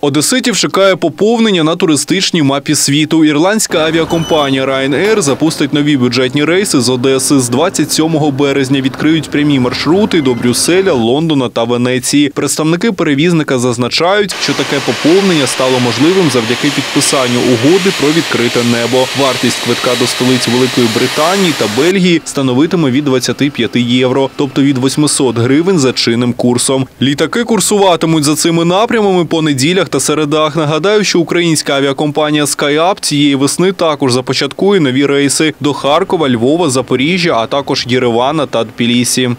Одеситів чекає поповнення на туристичній мапі світу. Ірландська авіакомпанія Ryanair запустить нові бюджетні рейси з Одеси. З 27 березня відкриють прямі маршрути до Брюсселя, Лондона та Венеції. Представники перевізника зазначають, що таке поповнення стало можливим завдяки підписанню угоди про відкрите небо. Вартість квитка до столиць Великої Британії та Бельгії становитиме від 25 євро, тобто від 800 гривень за чинним курсом. Літаки курсуватимуть за цими напрямами по неділях та середах. Нагадаю, що українська авіакомпанія SkyUp цієї весни також започаткує нові рейси до Харкова, Львова, Запоріжжя, а також Єревана та Тбілісі.